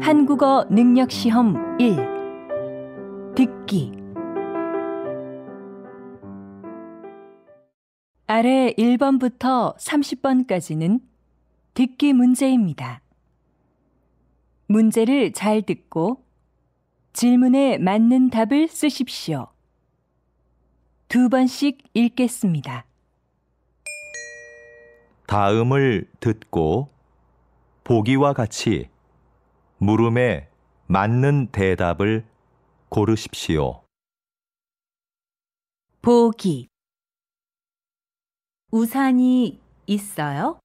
한국어 능력 시험 1 듣기 아래 1번부터 30번까지는 듣기 문제입니다. 문제를 잘 듣고 질문에 맞는 답을 쓰십시오. 두 번씩 읽겠습니다. 다음을 듣고 보기와 같이 물음에 맞는 대답을 고르십시오. 보기 우산이 있어요?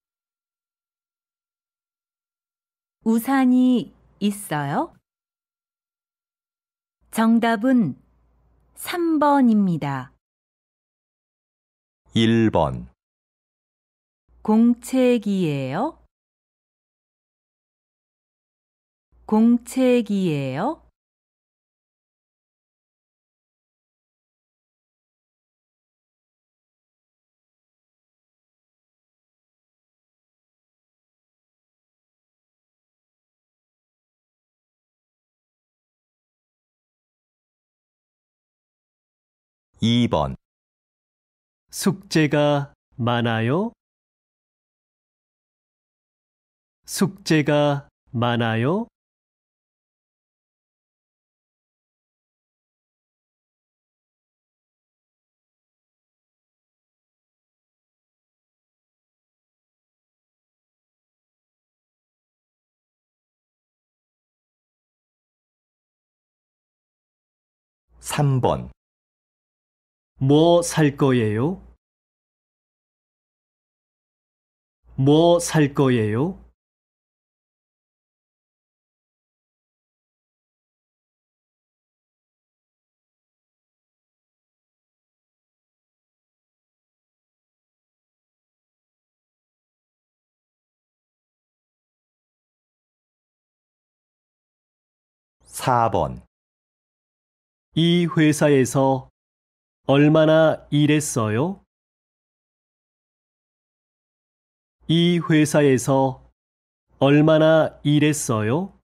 우산이 있어요? 정답은 3번입니다. 1번, 공책이에요? 공책이에요? 이번 숙제가 많아요? 숙제가 많아요? 삼번뭐 살 거예요? 뭐 살 거예요? 사번 이 회사에서 얼마나 일했어요? 이 회사에서 얼마나 일했어요?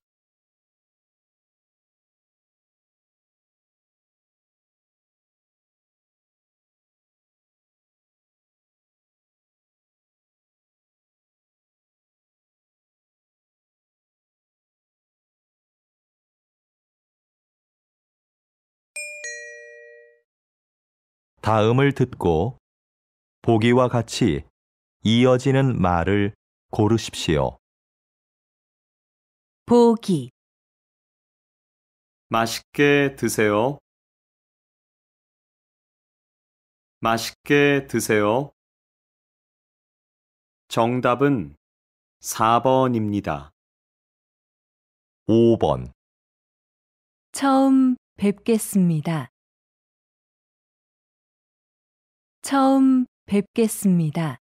다음을 듣고 보기와 같이 이어지는 말을 고르십시오. 보기 맛있게 드세요. 맛있게 드세요. 정답은 4번입니다. 5번 처음 뵙겠습니다. 처음 뵙겠습니다.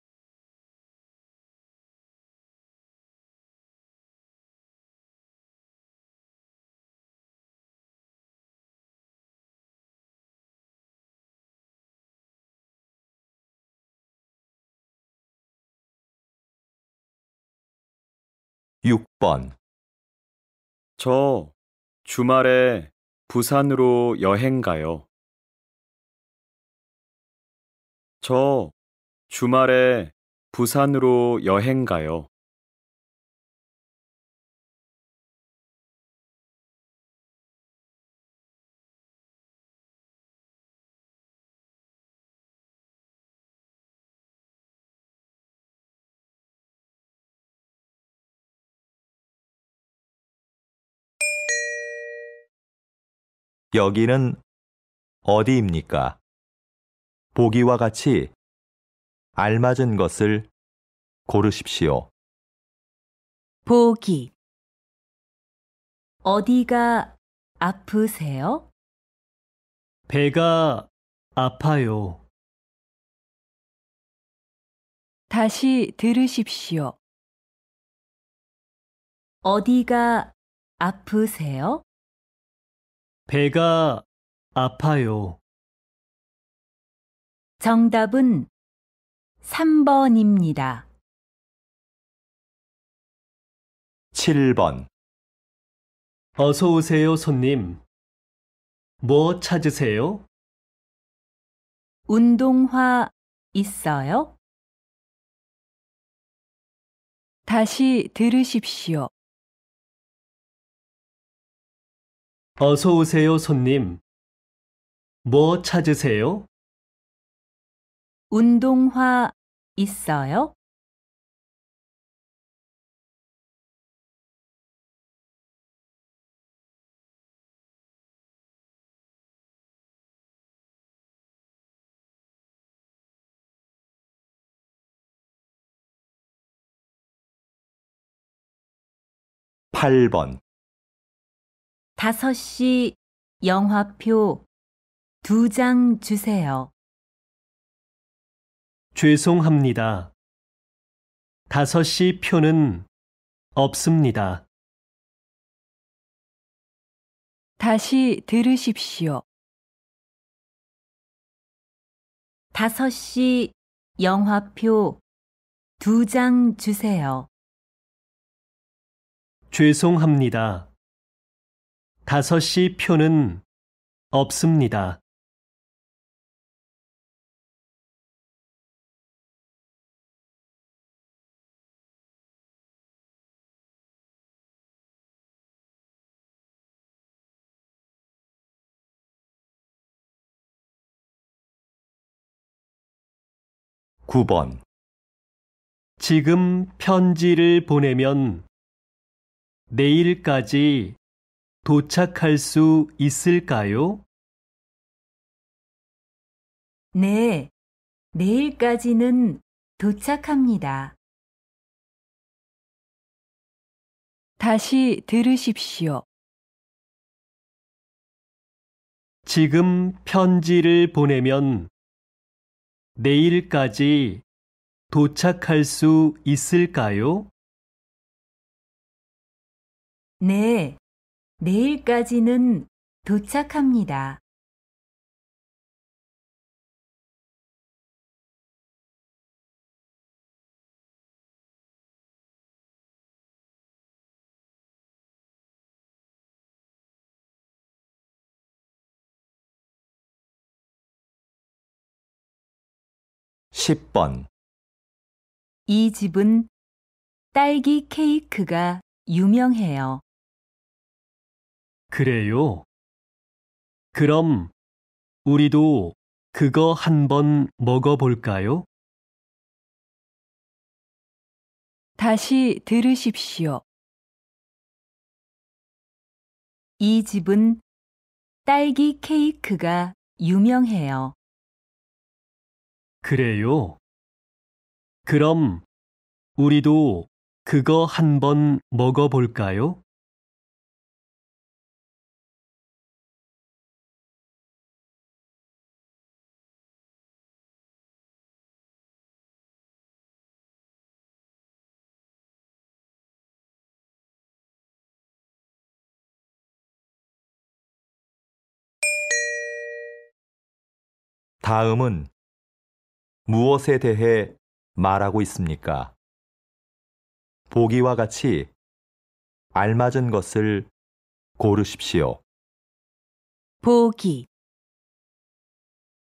육번저 주말에 부산으로 여행 가요. 저 주말에 부산으로 여행 가요. 여기는 어디입니까? 보기와 같이 알맞은 것을 고르십시오. 보기 어디가 아프세요? 배가 아파요. 다시 들으십시오. 어디가 아프세요? 배가 아파요. 정답은 3번입니다. 7번 어서 오세요, 손님. 뭐 찾으세요? 운동화 있어요? 다시 들으십시오. 어서 오세요, 손님. 뭐 찾으세요? 운동화 있어요? 팔번 5시 영화표 두 장 주세요. 죄송합니다. 5시 표는 없습니다. 다시 들으십시오. 5시 영화표 두 장 주세요. 죄송합니다. 5시 표는 없습니다. 구번 지금 편지를 보내면 내일까지 도착할 수 있을까요? 네, 내일까지는 도착합니다. 다시 들으십시오. 지금 편지를 보내면 내일까지 도착할 수 있을까요? 네, 내일까지는 도착합니다. 십번이 집은 딸기 케이크가 유명해요. 그래요. 그럼 우리도 그거 한번 먹어볼까요? 다시 들으십시오. 이 집은 딸기 케이크가 유명해요. 그래요. 그럼 우리도 그거 한번 먹어볼까요? 다음은 무엇에 대해 말하고 있습니까? 보기와 같이 알맞은 것을 고르십시오. 보기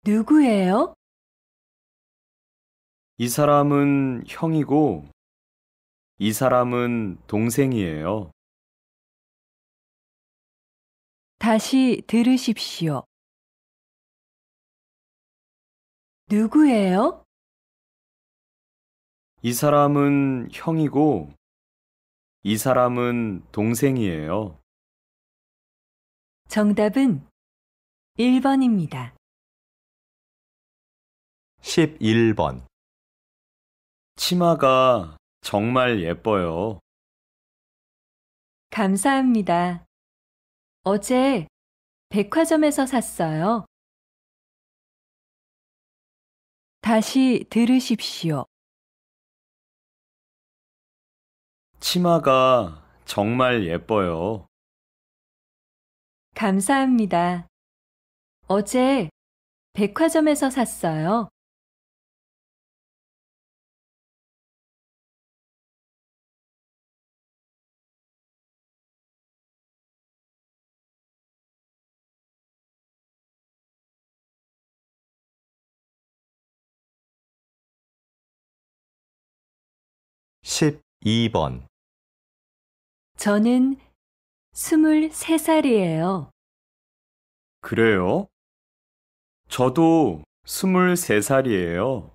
누구예요? 이 사람은 형이고, 이 사람은 동생이에요. 다시 들으십시오. 누구예요? 이 사람은 형이고, 이 사람은 동생이에요. 정답은 1번입니다. 11번 치마가 정말 예뻐요. 감사합니다. 어제 백화점에서 샀어요. 다시 들으십시오. 치마가 정말 예뻐요. 감사합니다. 어제 백화점에서 샀어요. 12번. 저는 23살이에요. 그래요? 저도 23살이에요.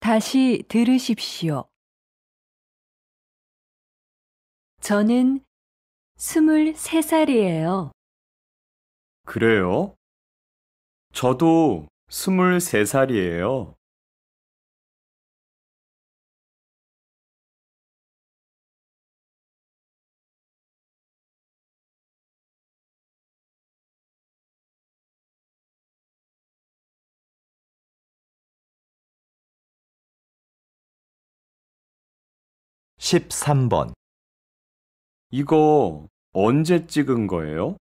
다시 들으십시오. 저는 23살이에요. 그래요? 저도 23살이에요. 십삼 번 이거 언제 찍은 거예요?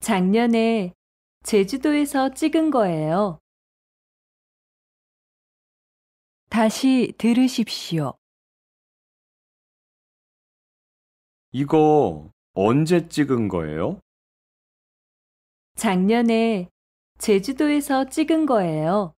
작년에 제주도에서 찍은 거예요. 다시 들으십시오. 이거 언제 찍은 거예요? 작년에 제주도에서 찍은 거예요.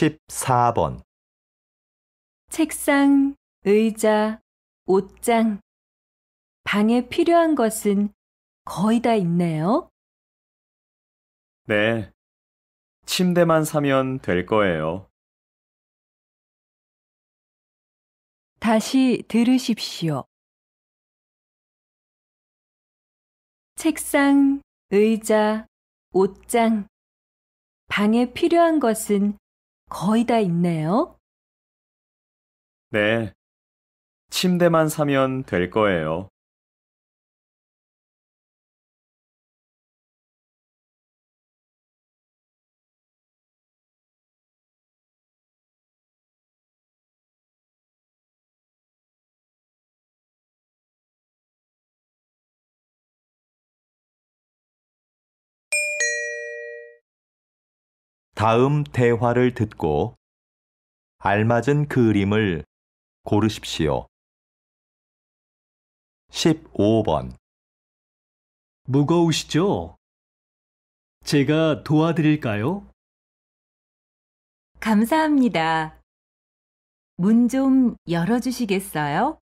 십사 번 책상, 의자, 옷장. 방에 필요한 것은 거의 다 있네요. 네. 침대만 사면 될 거예요. 다시 들으십시오. 책상, 의자, 옷장. 방에 필요한 것은 거의 다 있네요. 네. 침대만 사면 될 거예요. 다음 대화를 듣고 알맞은 그림을 고르십시오. 15번 무거우시죠? 제가 도와드릴까요? 감사합니다. 문 좀 열어주시겠어요?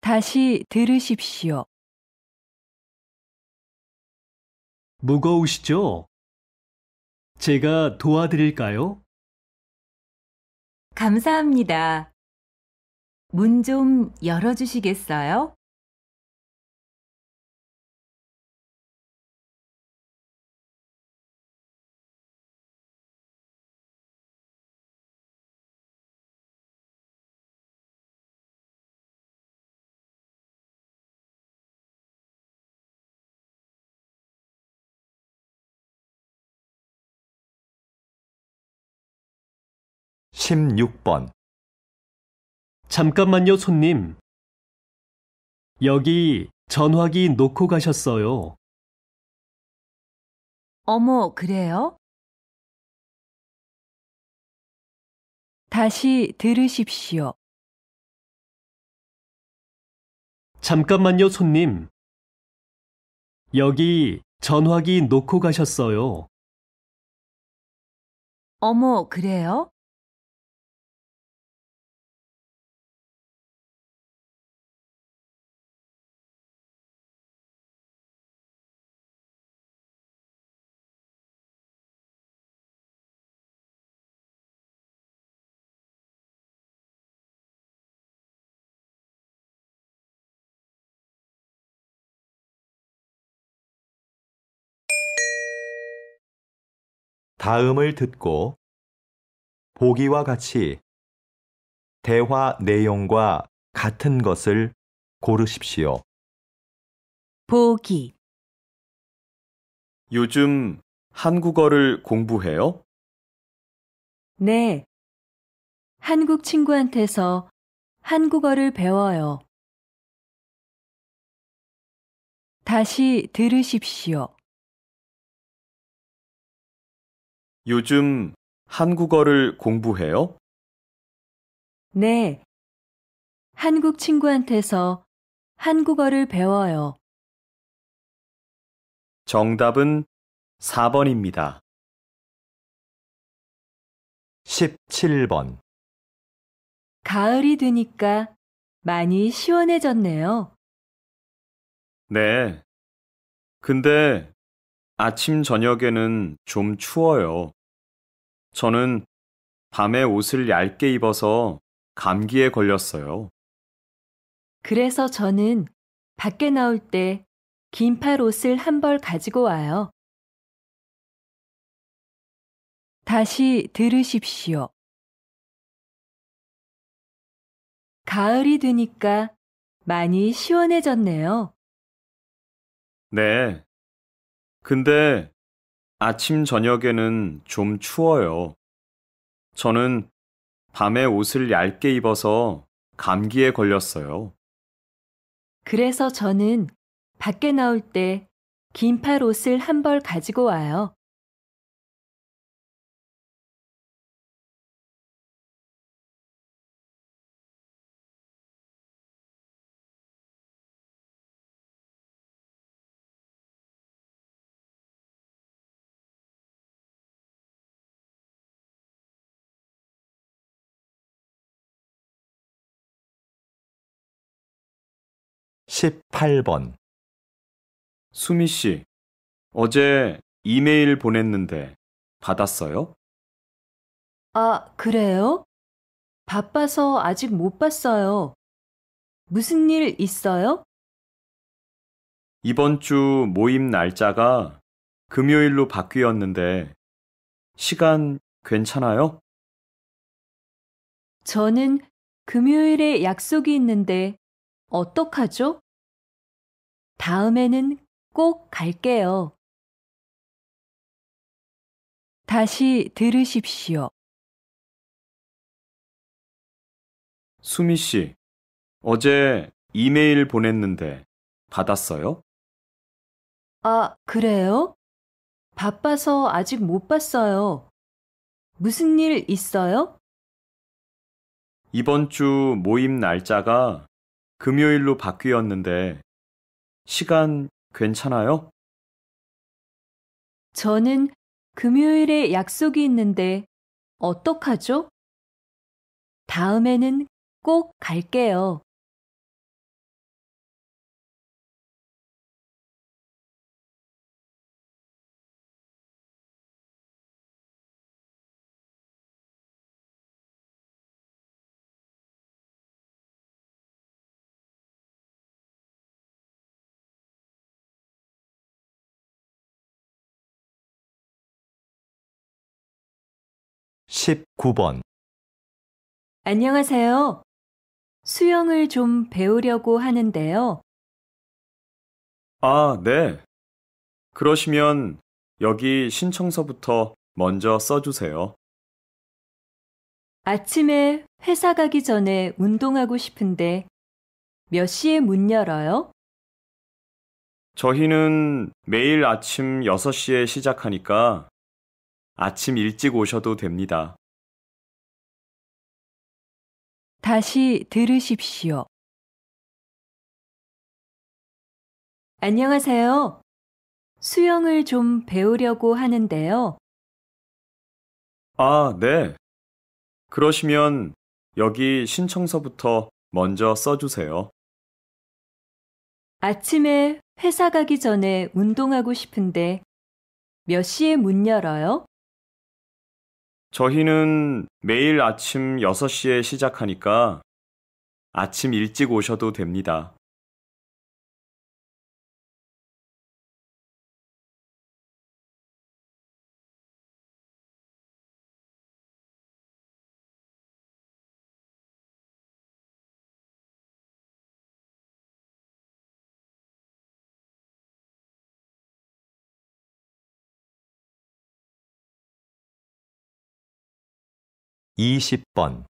다시 들으십시오. 무거우시죠? 제가 도와드릴까요? 감사합니다. 문 좀 열어주시겠어요? 십육 번 잠깐만요, 손님. 여기 전화기 놓고 가셨어요. 어머, 그래요? 다시 들으십시오. 잠깐만요, 손님. 여기 전화기 놓고 가셨어요. 어머, 그래요? 다음을 듣고 보기와 같이 대화 내용과 같은 것을 고르십시오. 보기, 요즘 한국어를 공부해요? 네. 한국 친구한테서 한국어를 배워요. 다시 들으십시오. 요즘 한국어를 공부해요? 네. 한국 친구한테서 한국어를 배워요. 정답은 4번입니다. 17번. 가을이 되니까 많이 시원해졌네요. 네. 근데 아침 저녁에는 좀 추워요. 저는 밤에 옷을 얇게 입어서 감기에 걸렸어요. 그래서 저는 밖에 나올 때 긴팔 옷을 한 벌 가지고 와요. 다시 들으십시오. 가을이 되니까 많이 시원해졌네요. 네. 근데 아침 저녁에는 좀 추워요. 저는 밤에 옷을 얇게 입어서 감기에 걸렸어요. 그래서 저는 밖에 나올 때 긴팔 옷을 한 벌 가지고 와요. 십팔 번 수미 씨, 어제 이메일 보냈는데 받았어요? 아, 그래요? 바빠서 아직 못 봤어요. 무슨 일 있어요? 이번 주 모임 날짜가 금요일로 바뀌었는데 시간 괜찮아요? 저는 금요일에 약속이 있는데 어떡하죠? 다음에는 꼭 갈게요. 다시 들으십시오. 수미 씨, 어제 이메일 보냈는데 받았어요? 아, 그래요? 바빠서 아직 못 봤어요. 무슨 일 있어요? 이번 주 모임 날짜가 금요일로 바뀌었는데 시간 괜찮아요? 저는 금요일에 약속이 있는데 어떡하죠? 다음에는 꼭 갈게요. 십구 번 안녕하세요. 수영을 좀 배우려고 하는데요. 아, 네. 그러시면 여기 신청서부터 먼저 써주세요. 아침에 회사 가기 전에 운동하고 싶은데 몇 시에 문 열어요? 저희는 매일 아침 6시에 시작하니까 아침 일찍 오셔도 됩니다. 다시 들으십시오. 안녕하세요. 수영을 좀 배우려고 하는데요. 아, 네. 그러시면 여기 신청서부터 먼저 써주세요. 아침에 회사 가기 전에 운동하고 싶은데 몇 시에 문 열어요? 저희는 매일 아침 6시에 시작하니까 아침 일찍 오셔도 됩니다. 이십 번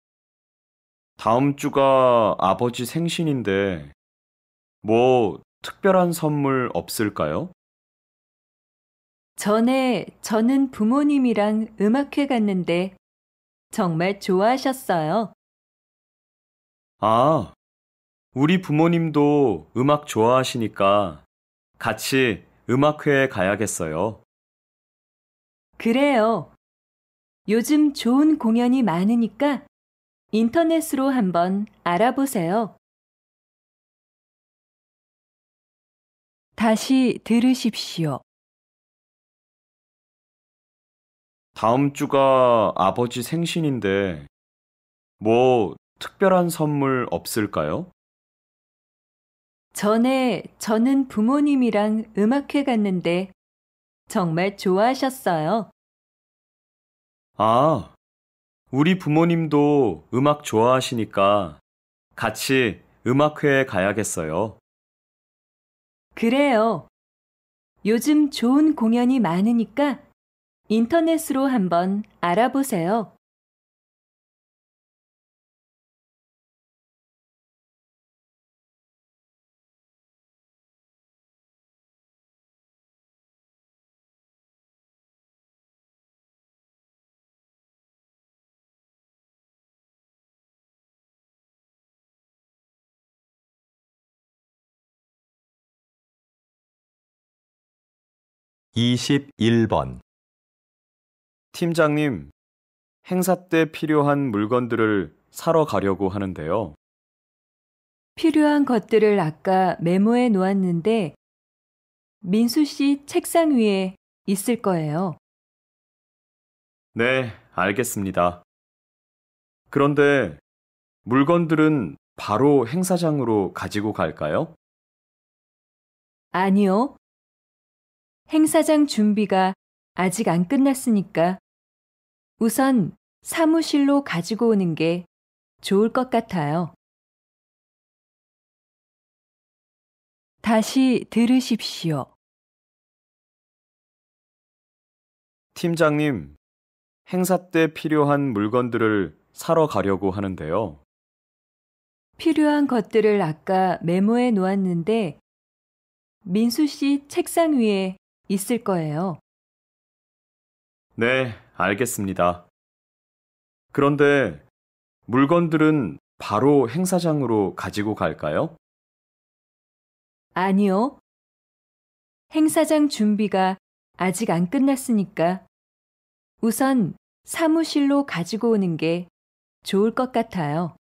다음 주가 아버지 생신인데 뭐 특별한 선물 없을까요? 전에 저는 부모님이랑 음악회 갔는데 정말 좋아하셨어요. 아, 우리 부모님도 음악 좋아하시니까 같이 음악회에 가야겠어요. 그래요. 요즘 좋은 공연이 많으니까 인터넷으로 한번 알아보세요. 다시 들으십시오. 다음 주가 아버지 생신인데 뭐 특별한 선물 없을까요? 전에 저는 부모님이랑 음악회 갔는데 정말 좋아하셨어요. 아, 우리 부모님도 음악 좋아하시니까 같이 음악회에 가야겠어요. 그래요. 요즘 좋은 공연이 많으니까 인터넷으로 한번 알아보세요. 이십일 번 팀장님, 행사 때 필요한 물건들을 사러 가려고 하는데요. 필요한 것들을 아까 메모해 놓았는데 민수 씨 책상 위에 있을 거예요. 네, 알겠습니다. 그런데 물건들은 바로 행사장으로 가지고 갈까요? 아니요. 행사장 준비가 아직 안 끝났으니까 우선 사무실로 가지고 오는 게 좋을 것 같아요. 다시 들으십시오. 팀장님, 행사 때 필요한 물건들을 사러 가려고 하는데요. 필요한 것들을 아까 메모해 놓았는데 민수 씨 책상 위에 있을 거예요. 네, 알겠습니다. 그런데 물건들은 바로 행사장으로 가지고 갈까요? 아니요. 행사장 준비가 아직 안 끝났으니까 우선 사무실로 가지고 오는 게 좋을 것 같아요.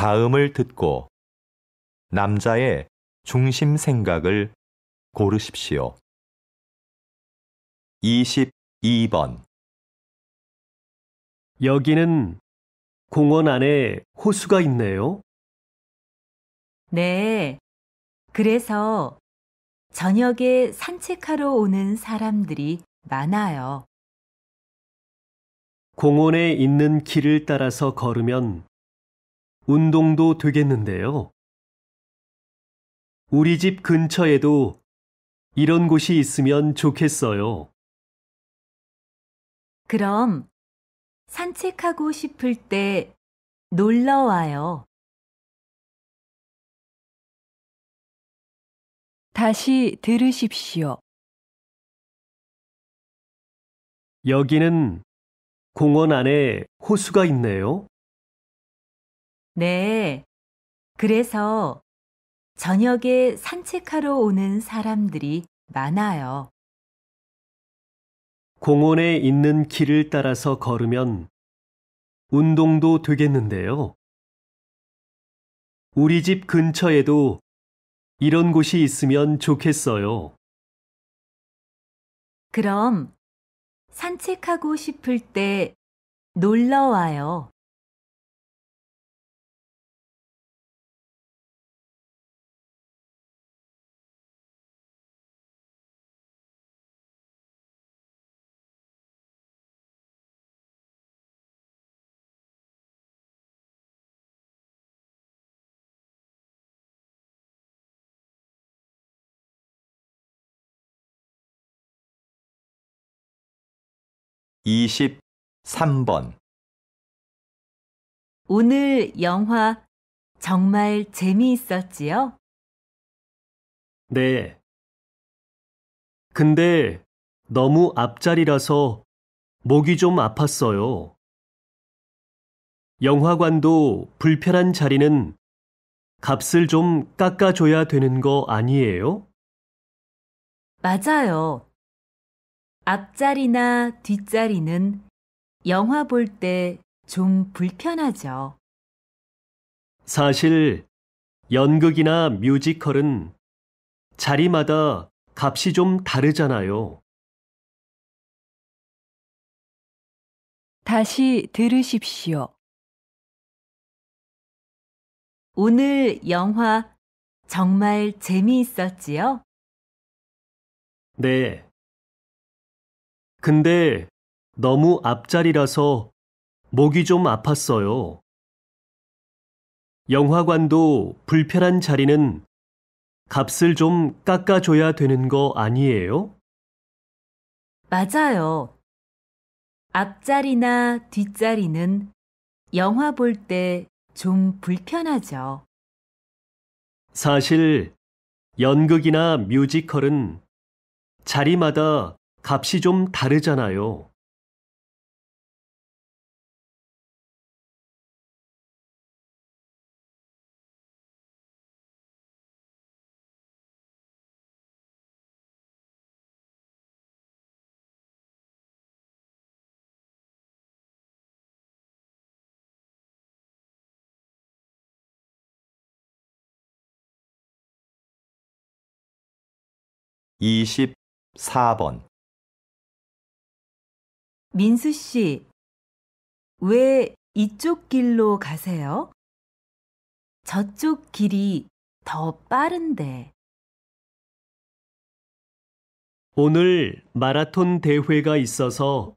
다음을 듣고 남자의 중심 생각을 고르십시오. 22번 여기는 공원 안에 호수가 있네요. 네. 그래서 저녁에 산책하러 오는 사람들이 많아요. 공원에 있는 길을 따라서 걸으면 운동도 되겠는데요. 우리 집 근처에도 이런 곳이 있으면 좋겠어요. 그럼 산책하고 싶을 때 놀러 와요. 다시 들으십시오. 여기는 공원 안에 호수가 있네요. 네. 그래서 저녁에 산책하러 오는 사람들이 많아요. 공원에 있는 길을 따라서 걸으면 운동도 되겠는데요. 우리 집 근처에도 이런 곳이 있으면 좋겠어요. 그럼 산책하고 싶을 때 놀러 와요. 23번. 오늘 영화 정말 재미있었지요? 네. 근데 너무 앞자리라서 목이 좀 아팠어요. 영화관도 불편한 자리는 값을 좀 깎아줘야 되는 거 아니에요? 맞아요. 앞자리나 뒷자리는 영화 볼 때 좀 불편하죠. 사실 연극이나 뮤지컬은 자리마다 값이 좀 다르잖아요. 다시 들으십시오. 오늘 영화 정말 재미있었지요? 네. 근데 너무 앞자리라서 목이 좀 아팠어요. 영화관도 불편한 자리는 값을 좀 깎아줘야 되는 거 아니에요? 맞아요. 앞자리나 뒷자리는 영화 볼 때 좀 불편하죠. 사실 연극이나 뮤지컬은 자리마다 값이 좀 다르잖아요. 이십사 번 민수 씨, 왜 이쪽 길로 가세요? 저쪽 길이 더 빠른데. 오늘 마라톤 대회가 있어서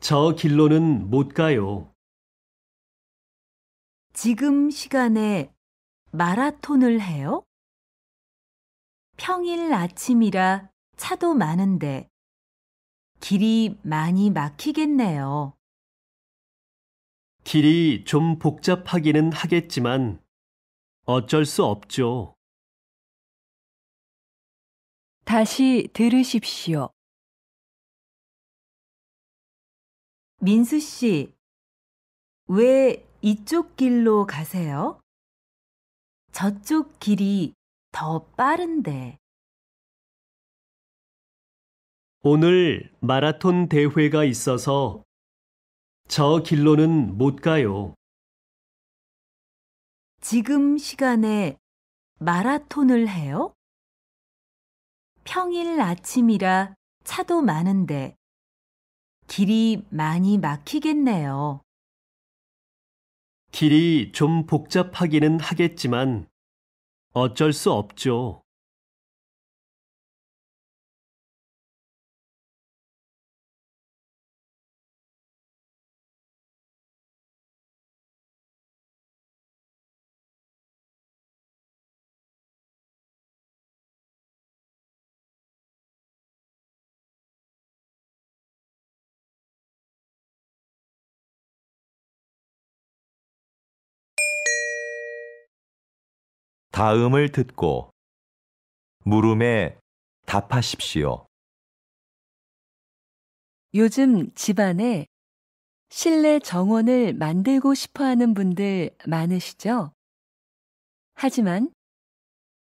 저 길로는 못 가요. 지금 시간에 마라톤을 해요? 평일 아침이라 차도 많은데 길이 많이 막히겠네요. 길이 좀 복잡하기는 하겠지만 어쩔 수 없죠. 다시 들으십시오. 민수 씨, 왜 이쪽 길로 가세요? 저쪽 길이 더 빠른데. 오늘 마라톤 대회가 있어서 저 길로는 못 가요. 지금 시간에 마라톤을 해요? 평일 아침이라 차도 많은데 길이 많이 막히겠네요. 길이 좀 복잡하기는 하겠지만 어쩔 수 없죠. 다음을 듣고 물음에 답하십시오. 요즘 집안에 실내 정원을 만들고 싶어 하는 분들 많으시죠? 하지만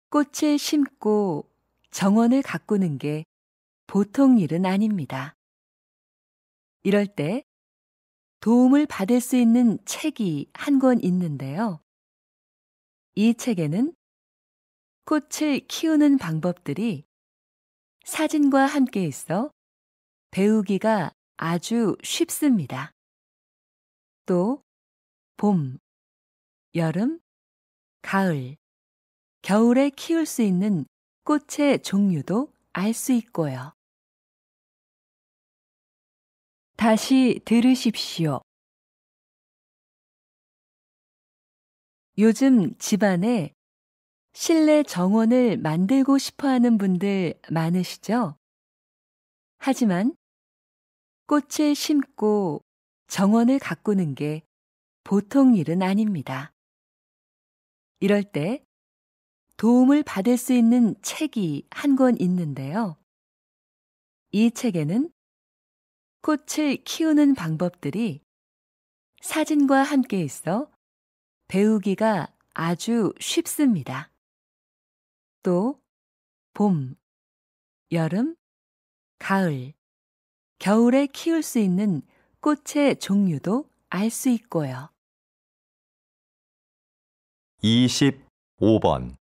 꽃을 심고 정원을 가꾸는 게 보통 일은 아닙니다. 이럴 때 도움을 받을 수 있는 책이 한 권 있는데요. 이 책에는 꽃을 키우는 방법들이 사진과 함께 있어 배우기가 아주 쉽습니다. 또 봄, 여름, 가을, 겨울에 키울 수 있는 꽃의 종류도 알 수 있고요. 다시 들으십시오. 요즘 집안에 실내 정원을 만들고 싶어 하는 분들 많으시죠? 하지만 꽃을 심고 정원을 가꾸는 게 보통 일은 아닙니다. 이럴 때 도움을 받을 수 있는 책이 한 권 있는데요. 이 책에는 꽃을 키우는 방법들이 사진과 함께 있어 배우기가 아주 쉽습니다. 또 봄, 여름, 가을, 겨울에 키울 수 있는 꽃의 종류도 알 수 있고요. 25번.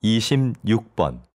이십육 번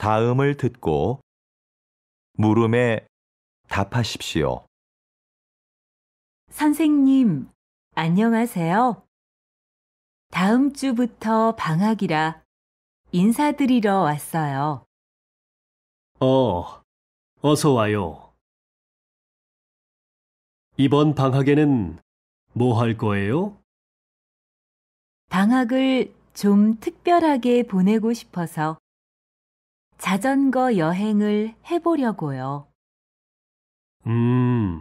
다음을 듣고 물음에 답하십시오. 선생님, 안녕하세요. 다음 주부터 방학이라 인사드리러 왔어요. 어, 어서 와요. 이번 방학에는 뭐 할 거예요? 방학을 좀 특별하게 보내고 싶어서 자전거 여행을 해보려고요. 음,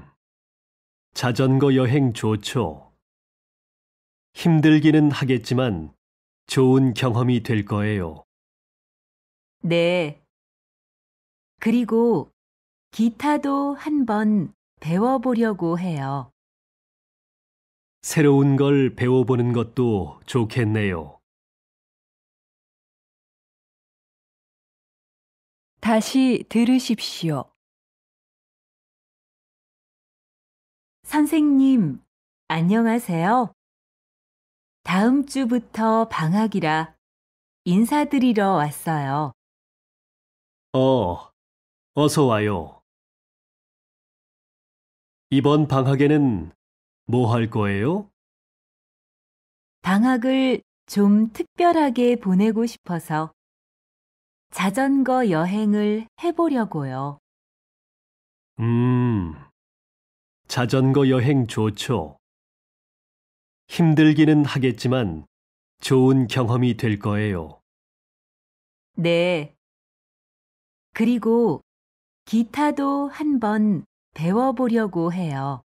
자전거 여행 좋죠. 힘들기는 하겠지만 좋은 경험이 될 거예요. 네. 그리고 기타도 한번 배워보려고 해요. 새로운 걸 배워보는 것도 좋겠네요. 다시 들으십시오. 선생님, 안녕하세요. 다음 주부터 방학이라 인사드리러 왔어요. 어, 어서 와요. 이번 방학에는 뭐 할 거예요? 방학을 좀 특별하게 보내고 싶어서 자전거 여행을 해보려고요. 음, 자전거 여행 좋죠. 힘들기는 하겠지만 좋은 경험이 될 거예요. 네. 그리고 기타도 한번 배워보려고 해요.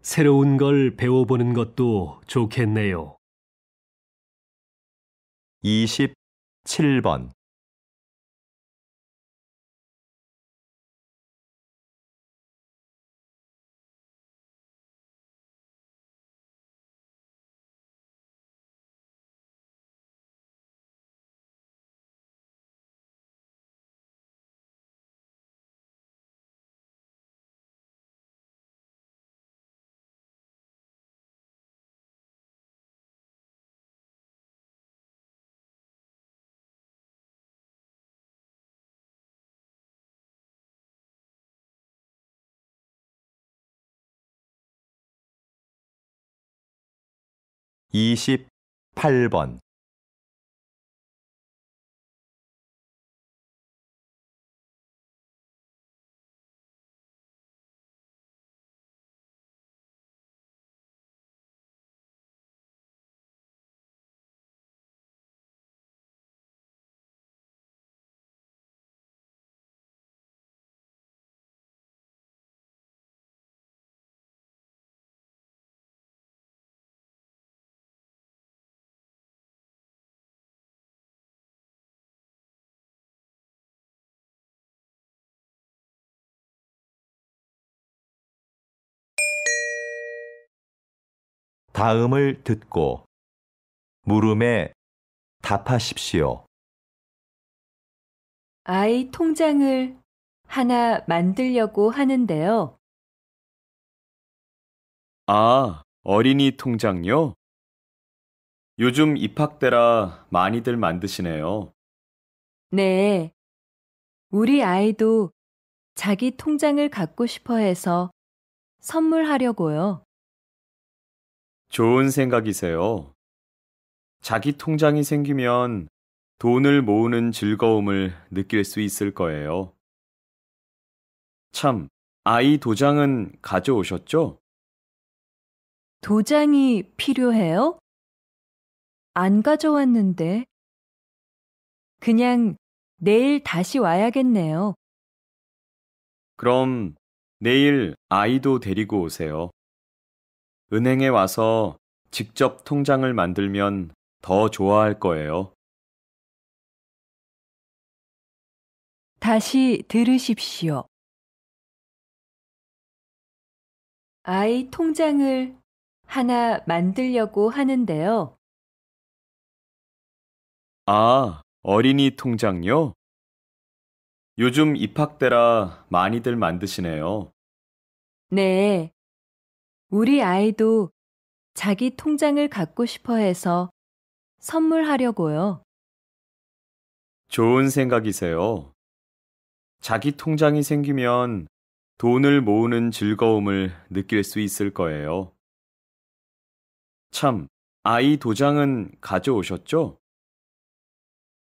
새로운 걸 배워보는 것도 좋겠네요. 27번 이십팔 번 다음을 듣고 물음에 답하십시오. 아이 통장을 하나 만들려고 하는데요. 아, 어린이 통장요? 요즘 입학 때라 많이들 만드시네요. 네. 우리 아이도 자기 통장을 갖고 싶어 해서 선물하려고요. 좋은 생각이세요. 자기 통장이 생기면 돈을 모으는 즐거움을 느낄 수 있을 거예요. 참, 아이 도장은 가져오셨죠? 도장이 필요해요? 안 가져왔는데. 그냥 내일 다시 와야겠네요. 그럼 내일 아이도 데리고 오세요. 은행에 와서 직접 통장을 만들면 더 좋아할 거예요. 다시 들으십시오. 아이 통장을 하나 만들려고 하는데요. 아, 어린이 통장요? 요즘 입학 때라 많이들 만드시네요. 네. 우리 아이도 자기 통장을 갖고 싶어 해서 선물하려고요. 좋은 생각이세요. 자기 통장이 생기면 돈을 모으는 즐거움을 느낄 수 있을 거예요. 참, 아이 도장은 가져오셨죠?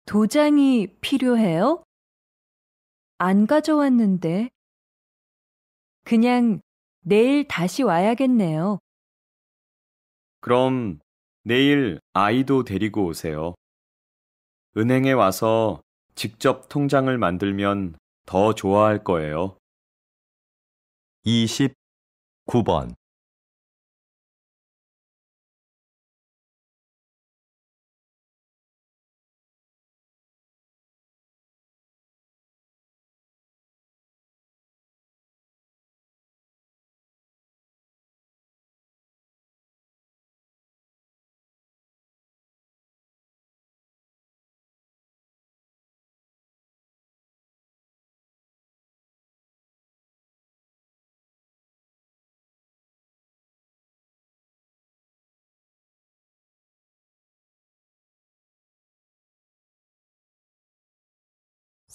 도장이 필요해요? 안 가져왔는데. 그냥 내일 다시 와야겠네요. 그럼 내일 아이도 데리고 오세요. 은행에 와서 직접 통장을 만들면 더 좋아할 거예요. 29번.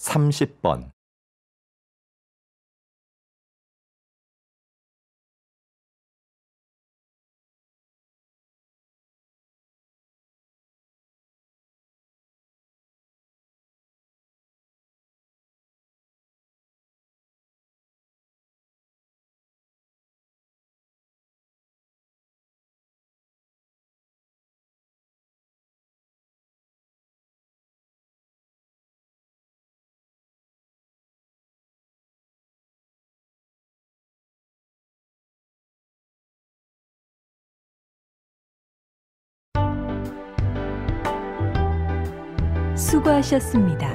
삼십 번 수고하셨습니다.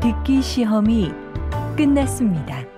듣기 시험이 끝났습니다.